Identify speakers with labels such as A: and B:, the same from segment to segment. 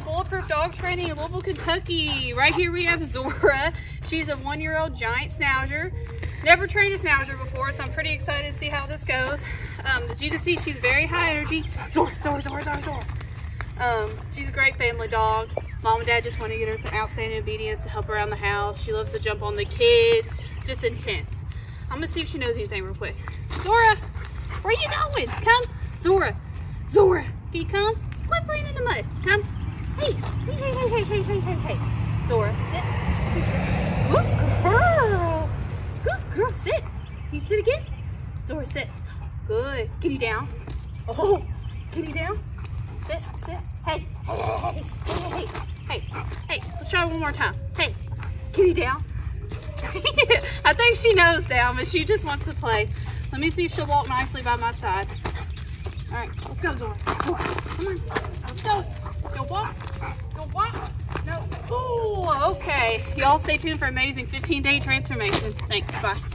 A: have Bulletproof Dog Training in Louisville, Kentucky. Right here we have Zora. She's a one-year-old giant schnauzer. Never trained a schnauzer before, so I'm pretty excited to see how this goes. Um, as you can see, she's very high energy. Zora, Zora, Zora, Zora, Zora. Um, she's a great family dog. Mom and dad just want to get her some outstanding obedience to help around the house. She loves to jump on the kids, just intense. I'm gonna see if she knows anything real quick. Zora, where are you going? Come, Zora, Zora, can you come? Quit playing in the mud. Come. Hey, hey, hey, hey, hey, hey, hey, hey. Zora, sit. Good girl. Good girl, sit. You sit again? Zora, sit. Good. Kitty down. Oh, kitty down. Sit, sit. Hey, hey, hey, hey, hey, hey. Let's try one more time. Hey, kitty down. I think she knows down, but she just wants to play. Let me see if she'll walk nicely by my side. All right, let's go, Zora. Come on, let's go. Go walk. Go walk. No. Oh, okay. Y'all stay tuned for amazing 15-day transformation. Thanks. Bye.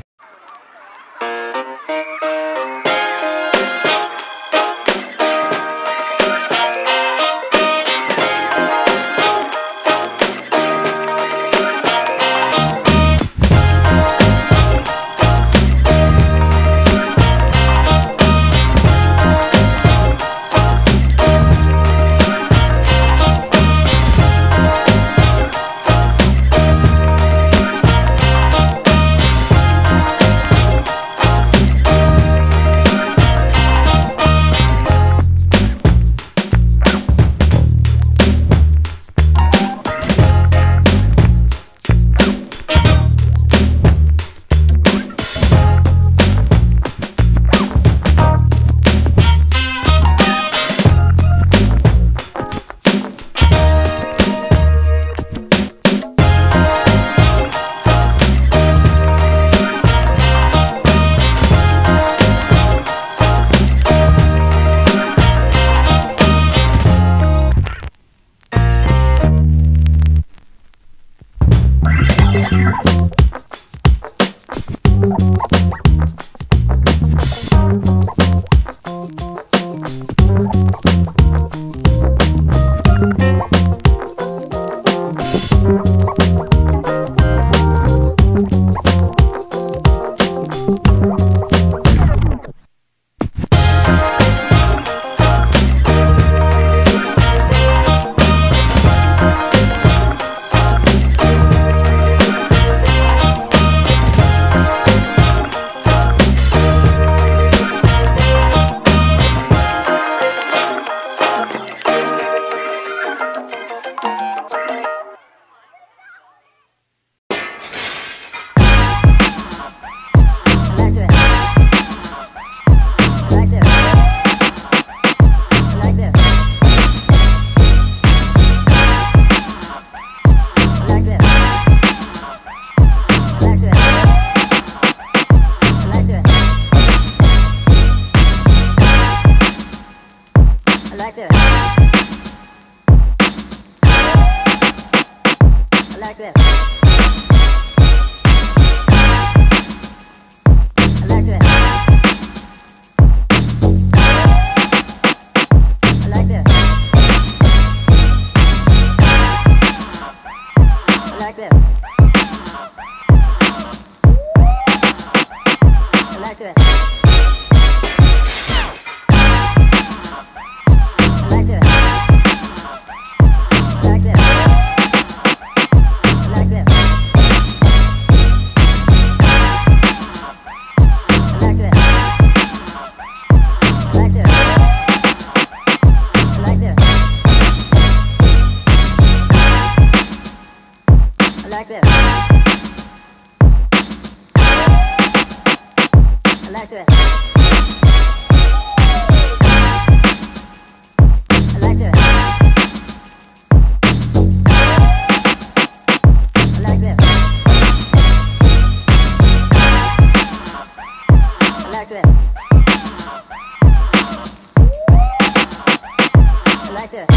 B: like this. like this. I like this.
A: I like this. I like this. I like this. I like this.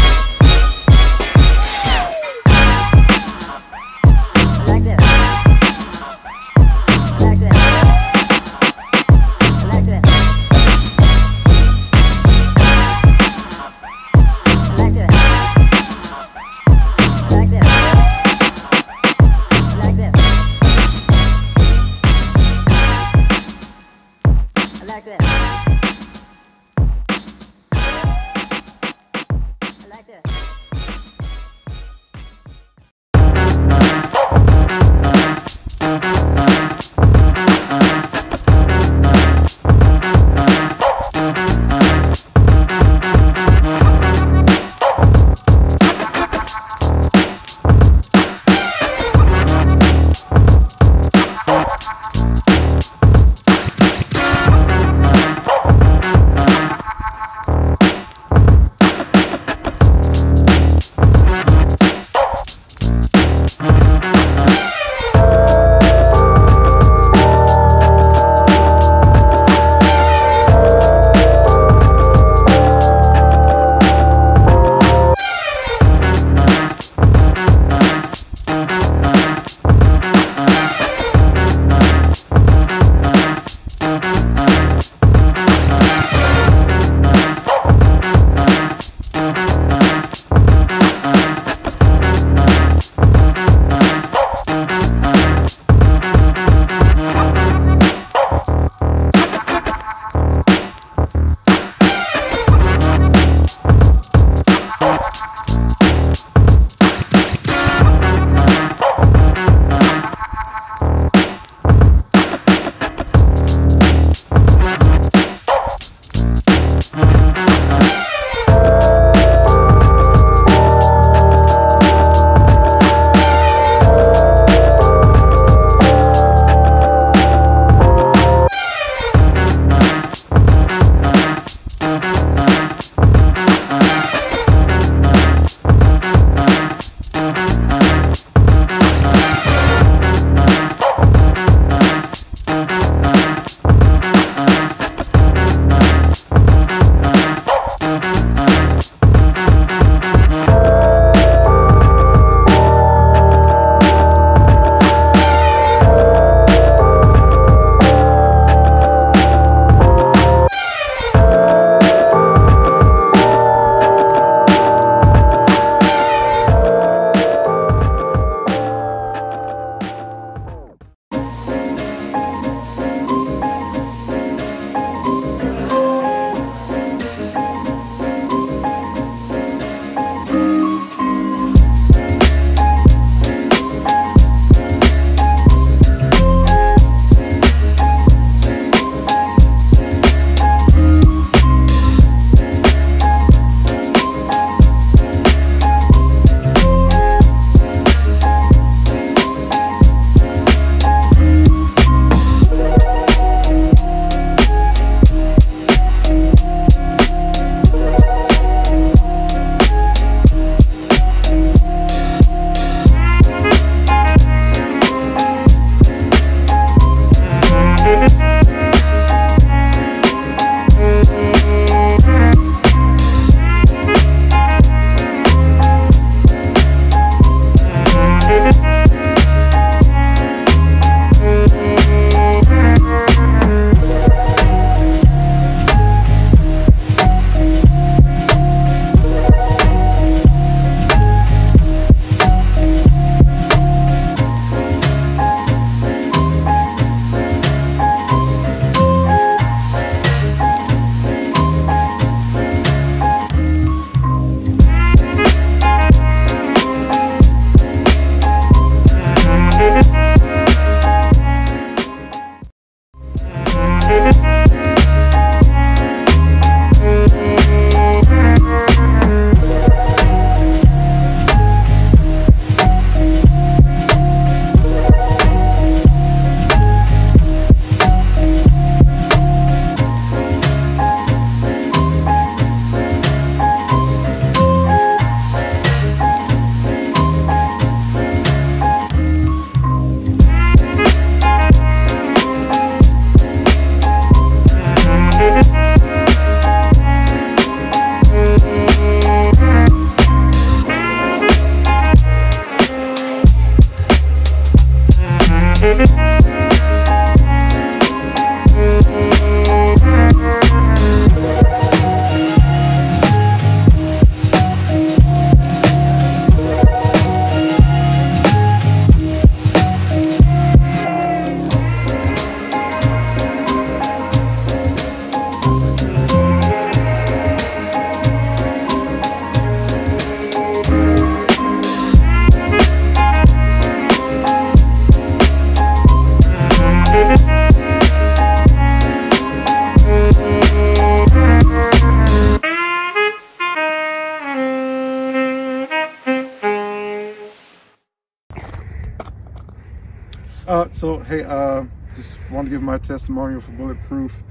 C: Uh, so hey, uh, just want to give my testimonial for Bulletproof.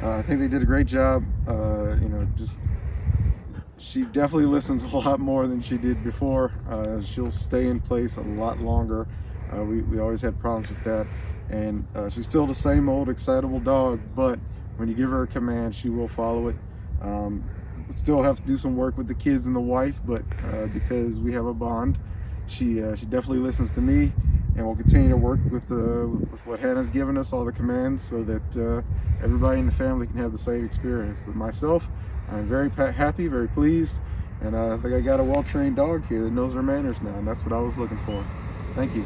C: Uh, I think they did a great job. Uh, you know, just she definitely listens a lot more than she did before. Uh, she'll stay in place a lot longer. Uh, we, we always had problems with that. And she's still the same old excitable dog, but when you give her a command, she will follow it. Um, still have to do some work with the kids and the wife, but because we have a bond, she she definitely listens to me, and we'll continue to work with with what Hannah's given us, all the commands, so that uh, everybody in the family can have the same experience. But myself, I'm very happy, very pleased, and I think I got a well-trained dog here that knows her manners now, and that's what I was looking for. Thank you.